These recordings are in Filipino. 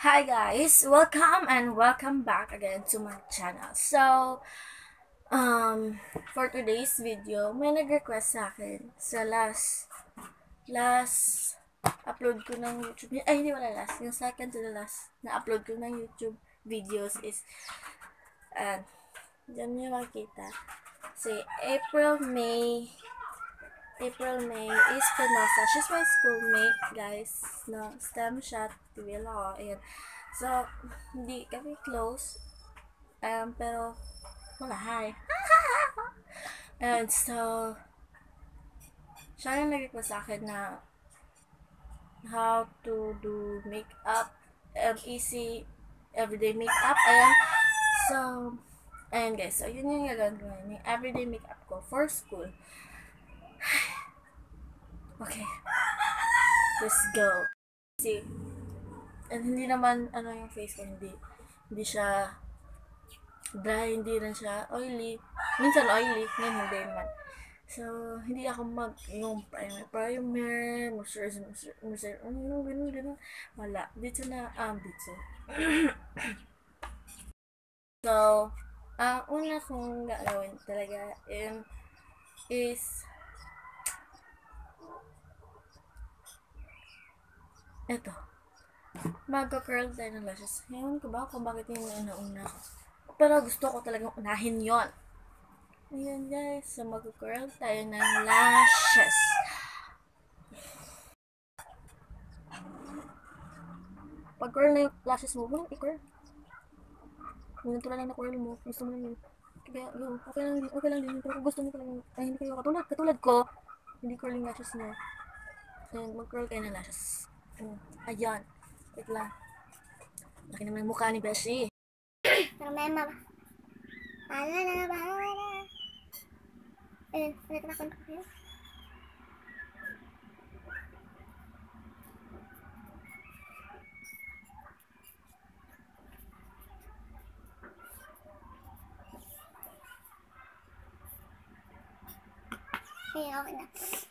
Hi guys, welcome and welcome back again to my channel. So, um, for today's video, may nag-request sa akin sa last, last upload ko ng YouTube, ay hindi wala last, yung second to the last na upload ko ng YouTube videos is, uh, dyan nyo makikita, say April, May, April, May is Penosa. She's my schoolmate, guys. No, STEM. TVL ako. Ayan. So, hindi kami close. Um, pero, wala, hi. And so, siya yung nag-request sa akin na how to do makeup, um, easy everyday makeup. Ayan. So, ayan guys. So, yun yung gagawin ko. Yung everyday makeup ko for school. Okay. Let's go. See. And hindi naman, ano yung face ko, hindi. Hindi siya dry, hindi rin siya oily. Minsan oily, ngayon hindi naman. So, hindi ako mag, yung primer, primer, moisturizer, moisturizer, ano, ganun, ganun. Wala. Dito na, um, dito. so, ang uh, una kong gagawin talaga um, is Eto. Magka-curl tayo ng lashes. Ewan ko ba kung bakit yung inauna ko. Pero gusto ko talagang unahin yon. Ayan guys. So magka-curl tayo ng lashes. Pag curl na yung lashes mo, walang i-curl. Natural lang na curl mo, gusto mo lang yun. Kaya yun, okay lang din, okay lang din. Pero kung gusto mo talagang, ay hindi kayo katulad, katulad ko, hindi curling lashes mo. Then, mag-curl kayo ng lashes. Ayan. Wait lang. Laki naman yung mukha ni Beshi. Pero may ma... Bahala na, bahala na. Ayun, nagtakon ko kayo. Ayun, okay na.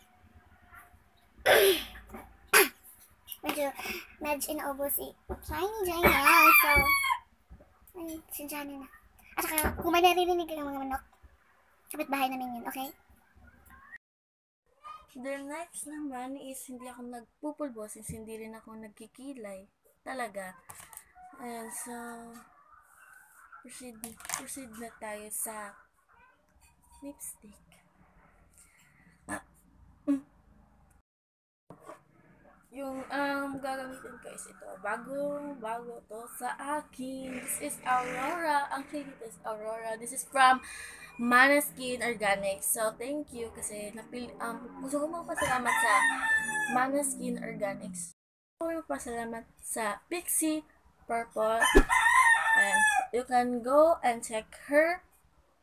Medyo, medyo inaubos si Shiny Jaya. So, ay, si Johnny na. At saka, kung may naririnig ka ng mga manok, kapit bahay namin yun, okay? The next naman is hindi ako nagpupulbo since hindi rin ako nagkikilay. Talaga. Ayan, so, proceed, proceed na tayo sa lipstick. Yung um, gagamitin ko is ito. Bago, bago to sa akin. This is Aurora. Ang favorite is Aurora. This is from Manaskin Organics. So, thank you kasi napil um, gusto ko magpasalamat sa Manaskin Organics. Gusto ko magpasalamat sa Pixie Purple. And you can go and check her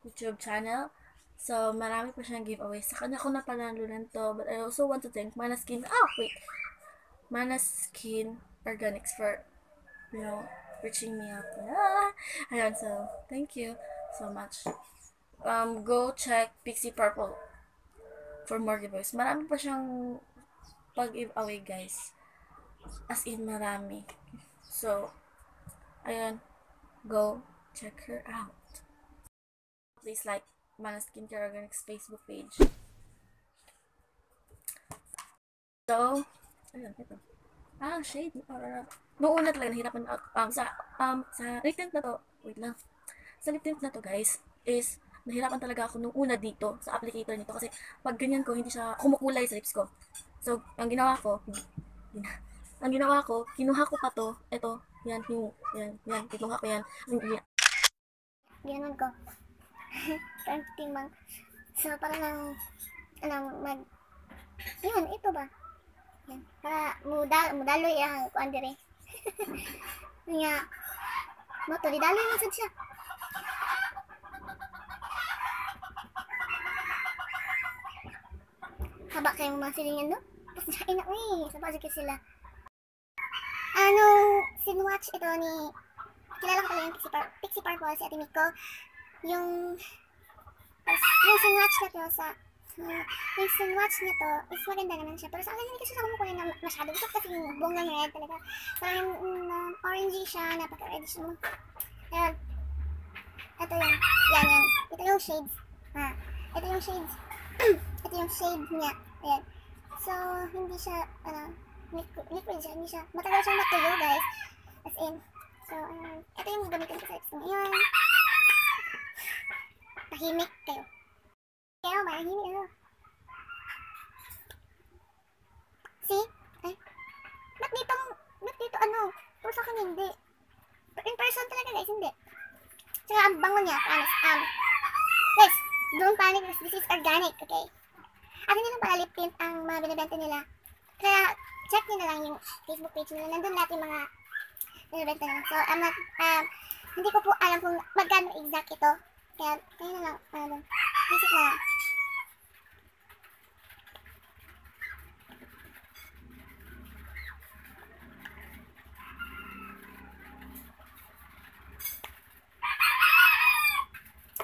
YouTube channel. So, marami pa siyang giveaways. Sa kanya ko napanalunan to. But I also want to thank Manaskin. Oh, wait. Mana Skin Organics for, you know, reaching me out. Ah! Ayan, so, thank you so much. Um, go check Pixie Purple for more giveaways. Marami pa siyang pag-giveaway, guys. As in, marami. So, ayan, go check her out. Please like Mana Skincare Organics Facebook page. So, Ayun, ito. Ah, shade. Aurora. Noong una talaga nahirapan um, sa, um, sa lip tint na to, wait lang. Sa lip tint na to, guys, is nahirapan talaga ako nung una dito sa applicator nito kasi pag ganyan ko, hindi siya kumukulay sa lips ko. So, ang ginawa ko, ang ginawa ko, kinuha ko pa to, ito, yan, yung, yan, yan, kinuha ko yan. yan. Ginanon ko. Timbang. So, para lang, ano, mag, yun, ito ba? Yan. Para muda, mudaloy ang kuan dire. Nga, mo to, didaloy man sad siya. Haba kayo mga silingan, no? Tapos dahil na, uy, sa project sila. Ano, sinwatch ito ni, kilala ko pala yung Pixie, Par Pixie Purple, si Ate Miko. Yung, yung sinwatch na to sa uh, yung swatch niya to is maganda naman siya. Pero sa akin hindi kasi siya kumukuha na masyado. Gusto kasi yung buong ng red talaga. Parang um, orangey siya, napaka-reddish mo. Ayan. Ito yan. Yan, yan. Ito yung shades. Ha. Ito yung shades. ito yung shade niya. Ayan. So, hindi siya, ano, liquid, siya. Hindi siya, matagal siyang matuyo, guys. As in. So, ayan. Ito yung gagamitin ko sa lips ngayon. Tahimik kayo. Kayo, mahimik ano. See? Ay. Ba't dito, ba't dito ano? Pero sa akin hindi. In person talaga guys, hindi. Tsaka ang bango niya, promise. Um, guys, don't panic because this is organic, okay? Akin nila pala lip tint ang mga binibenta nila. Kaya, check nyo na lang yung Facebook page nila. Nandun lahat yung mga binibenta nila. So, I'm not, um, hindi ko po alam kung magkano exact ito. Kaya, kaya na lang, ano, visit na lang.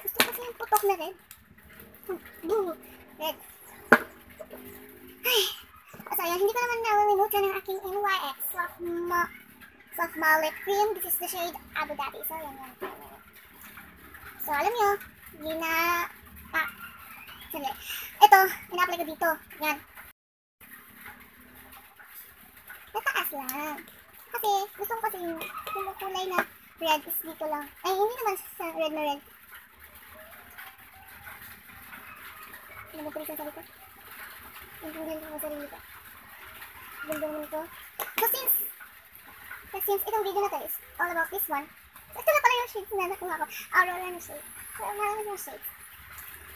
Gusto ko kasi yung putok na red. Boo! Red. Ay! So, yun, hindi ko naman nawalimutan ng aking NYX Soft Ma Soft Mallet Cream. This is the shade Abu Dhabi. So, yan, yan. So, alam nyo, gina... Ah, sandali. Ito, ina-apply ko dito. Yan. Nataas lang. Kasi, gusto ko kasi yung kumukulay na red is dito lang. Ay, hindi naman sa red na red. Ito sa sarili ko? Ang ganda ko sa sarili ko. Ganda naman ito. So, since, so, since itong video na to is all about this one, so, ito na pala yung shades na nakuha ko. Aurora na shade. So, marami yung shades.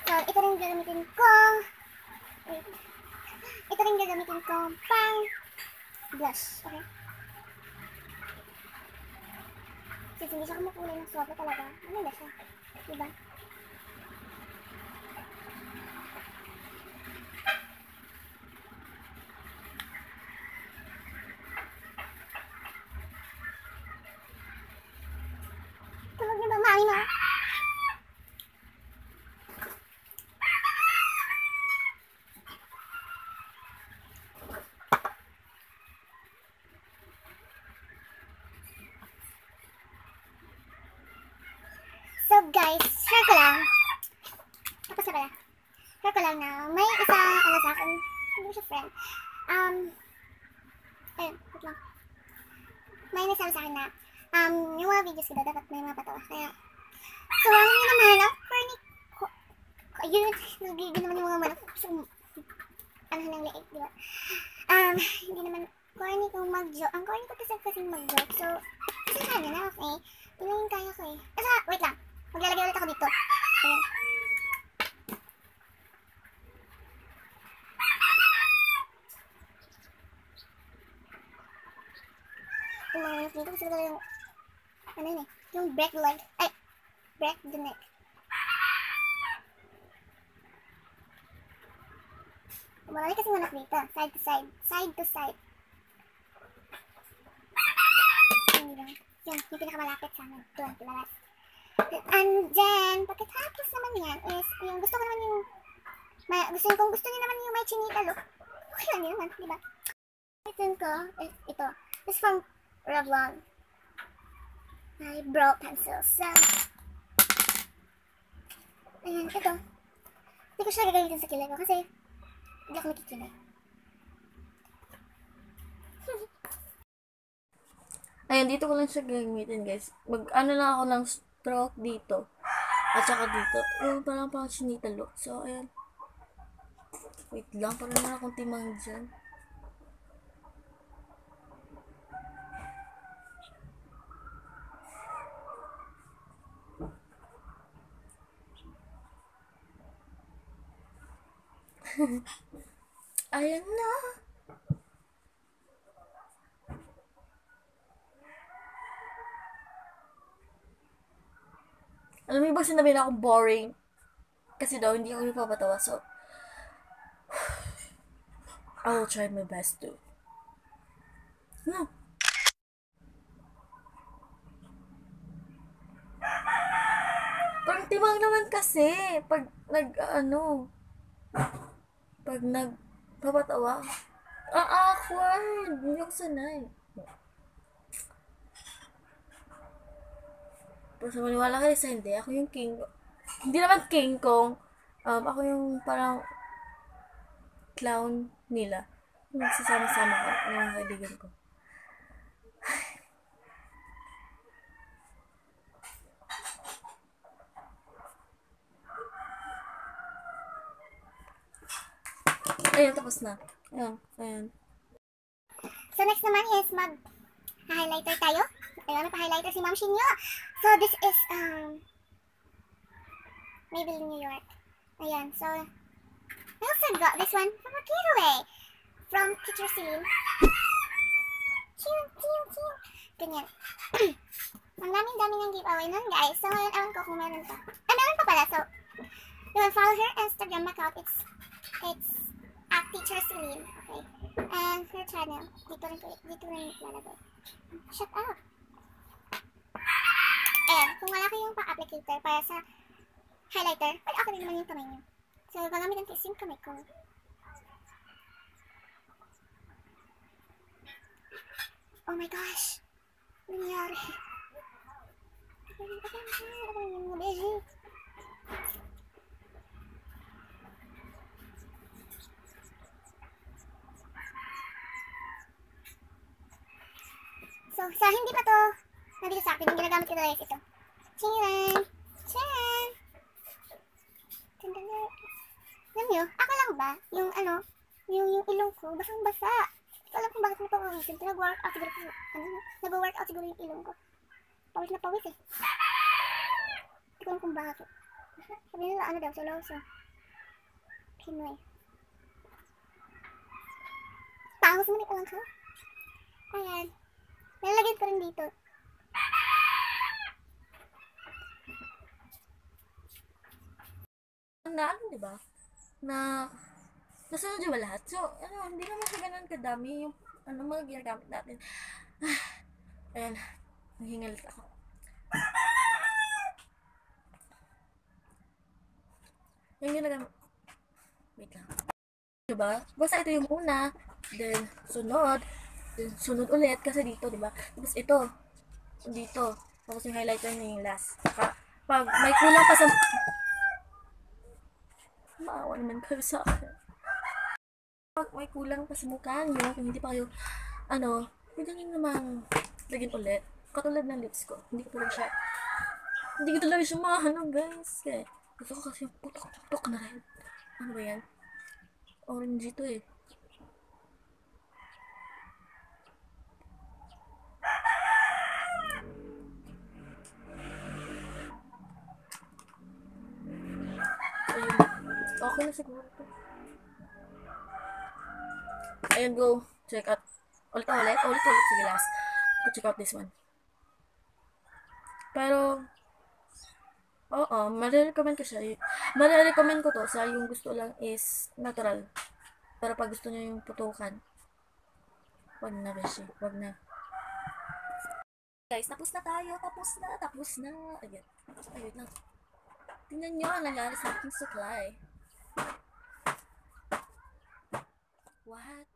So, ito rin gagamitin ko. Wait. Ito rin gagamitin ko pang blush. Okay? Since hindi siya kumukulay ng sobra talaga, maganda siya. Diba? Tulog na ba, mami mo? So guys, share ko lang. Tapos pala. Share ko lang na may isa, ano sa akin, hindi siya friend. Um, ayun, wait lang. May nasabi sa akin na, um, yung mga videos daw, dapat may mga patawa. Kaya, so, ano nyo naman, ah, corny, ko, ko, yun, nagigil naman yung mga manok. So, ano ng liit, di ba? Um, hindi naman, corny kung mag-joke. Ang corny ko kasi kasi mag-joke. So, sinasabi na, okay. Tingnan kaya ko eh. At saka, wait lang. Maglalagay ulit ako dito. Ayan. Yung dito, gusto ko yung, ano yun eh, yung break leg, ay, break the neck. Marami kasi manok dito, side to side, side to side. Yun, yun. Yun, yung pinakamalapit sa amin, doon, palabas. And then, pagkatapos naman yan is, yung gusto ko naman yung, ma, gusto kung gusto niyo naman yung may chinita look, okay lang yun naman, di ba? Itin ko is ito. This from Revlon. My brow pencil. So, ayan, ito. Hindi ko siya gagamitin sa kilay ko kasi hindi ako nakikilay. Ayun, dito ko lang siya gagamitin, guys. Mag, ano lang ako ng stroke dito. At saka dito. Yung parang pang chinita look. So, ayan. Wait lang, parang na akong timang dyan. Ayan na. Alam mo ba sinabi na akong boring? Kasi daw, hindi ako napapatawa. So, I will try my best to. No. Parang timang naman kasi. Pag nag, ano, pag nagpapatawa, ang awkward. Hindi ako sanay. Sa maniwala kayo sa hindi, ako yung king. Hindi naman king kong, um, ako yung parang clown nila. Nagsasama-sama ko ng mga kaibigan ko. Ayun, tapos na. Ayun, ayun. So next naman is mag highlighter tayo. Ayan, may highlighter si Ma'am Shinyo. So this is um Maybelline New York. Ayan, so I also got this one from a giveaway from Teacher Celine. Cute, cute, cute. Ganyan. Ang daming-dami ng giveaway nun, guys. So, ngayon, ewan ko kung meron pa. Ah, meron pa pala. So, yun, follow her Instagram account. It's, it's at Teacher Celine. Okay. And her channel. Dito rin, dito rin lalagay. Shut up. Ayan, kung wala kayong pa-applicator para sa highlighter, pwede ako rin naman yung kamay niyo. So, gagamitan ko is yung kamay ko. Oh my gosh! Ano nangyari? Nangyari? So, sa hindi pa to nabili sa akin, yung ginagamit ko talaga is ito. Chiran! Chiran! Alam nyo, ako lang ba, yung ano, yung, yung ilong ko, basang basa. Hindi ko alam kung bakit napapawisin. Nag-workout siguro, ko- ano, nag-workout siguro yung ilong ko. Pawis na pawis eh. Hindi ko alam kung bakit. Sabi nila, ano daw, soloso. Pinoy. Tangos mo na yung ko. Ayan. Nalagyan ko rin dito. Na ano, di ba? Na, nasunod yung lahat. So, ano, hindi naman siya ganun kadami yung, ano, mga ginagamit natin. Ayan, nanghingalit ako. Yung ginagamit, wait lang. Diba? Basta ito yung una, then, sunod, then, sunod ulit, kasi dito, diba? Tapos ito, dito, tapos yung highlighter niya yung last. Saka, pag may kulang pa sa maawa naman kayo sa akin. May kulang pa sa mukha nyo, kung hindi pa kayo, ano, pwede nyo namang lagyan ulit. Katulad ng lips ko. Hindi ko talaga siya, hindi ko talaga siya maano, guys. Eh, gusto ko kasi yung putok-putok na rin. Ano ba yan? Orange ito eh. Ayun. Okay na siguro to. Ayun, go. Check out. Ulit ulit. Ulit ulit. Sige, last. Go check out this one. Pero, oo, marirecommend ko siya. Marirecommend ko to sa yung gusto lang is natural. Pero pag gusto niyo yung putukan, wag na, Beshi. Wag na. Guys, tapos na tayo. Tapos na. Tapos na. Ayan. Ay, wait lang. Tingnan nyo ang nangyari sa aking supply. What?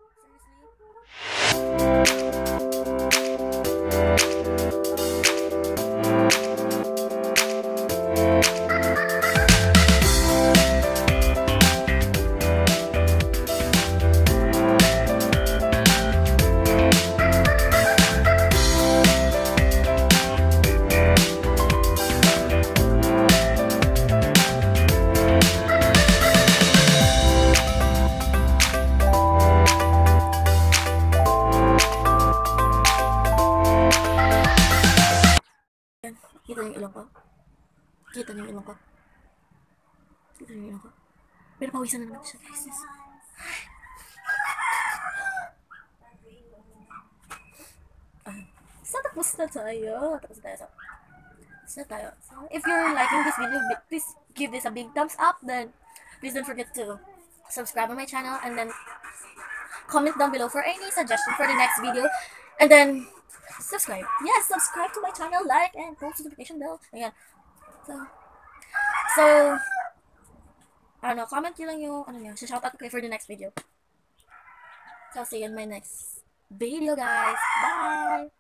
Kita niyo ilong ko? Kita niyo ilong ko? Pero pawisan na naman siya, guys. Ah. So, tapos na tayo. Tapos na tayo. So, tapos na tayo. So, if you're liking this video, please give this a big thumbs up. Then, please don't forget to subscribe on my channel. And then, comment down below for any suggestion for the next video. And then, subscribe. Yes, subscribe to my channel, like, and post notification bell. Ayan. to. So, ano, comment nyo lang yung, ano yun, shoutout ko for the next video. So, see you in my next video, guys. Bye!